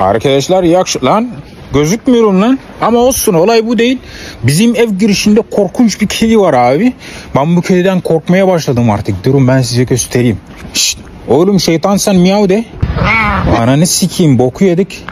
Arkadaşlar iyi akş- lan gözükmüyorum lan ama olsun olay bu değil. Bizim ev girişinde korkunç bir kedi var abi. Ben bu kediden korkmaya başladım artık. Durun ben size göstereyim. Şşt, oğlum şeytan sen miyav de. Ananı sikeyim boku yedik.